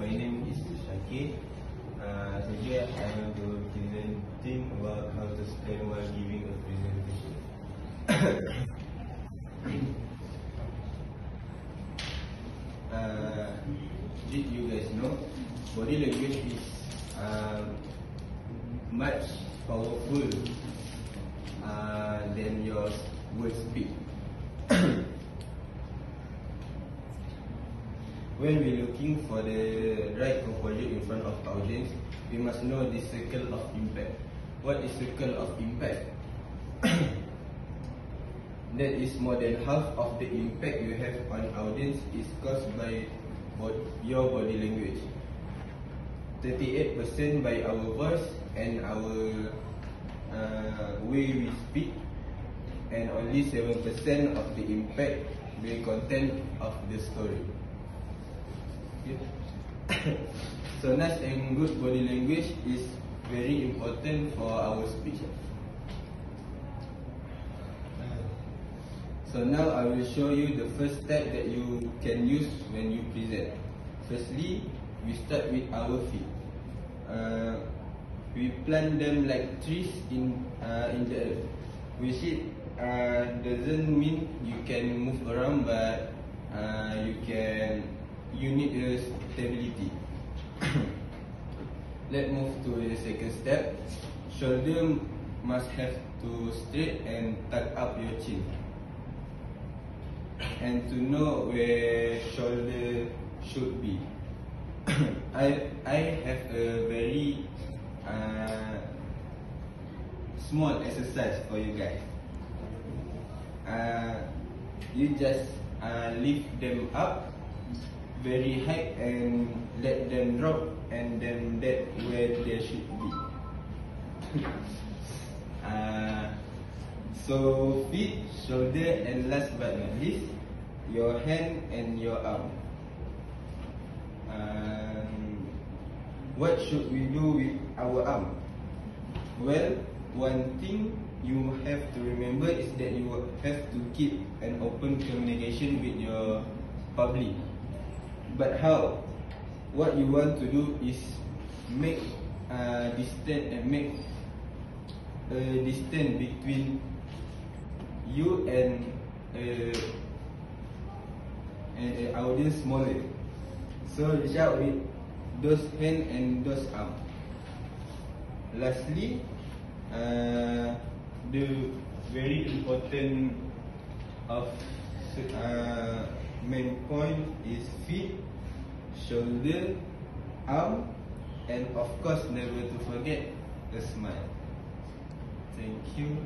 my name is Syaqir. Uh, today I am going to presenting about how to stand while giving a presentation. uh, did you guys know body language is um, much powerful uh, than your word speak. when we're looking for the right composure in front of audience, we must know the circle of impact. What is circle of impact? that is more than half of the impact you have on audience is caused by your body language. 38% by our voice and our uh, way we speak and only 7% of the impact the content of the story. So nice and good body language is very important for our speech. So now I will show you the first step that you can use when you present. Firstly, we start with our feet. Uh, we plant them like trees in uh, in the earth. We see uh, doesn't mean you can move around, but uh, you can you need a stability. Let's move to the second step. Shoulder must have to straight and tuck up your chin. And to know where shoulder should be. I I have a very uh, small exercise for you guys. Uh, you just uh, lift them up very high and let them drop and then that where they should be. uh, so feet, shoulder and last but not least, your hand and your arm. Um, what should we do with our arm? Well, one thing you have to remember is that you have to keep an open communication with your public. But how? What you want to do is make a distance and make a distance between you and a, an audience smaller. So reach out with those hand and those arm. Lastly, uh, the very important of uh, main point is feet, shoulder, arm, and of course never to forget the smile. Thank you.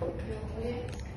Your audience